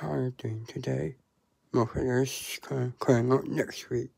how are you doing today? More going coming out next week.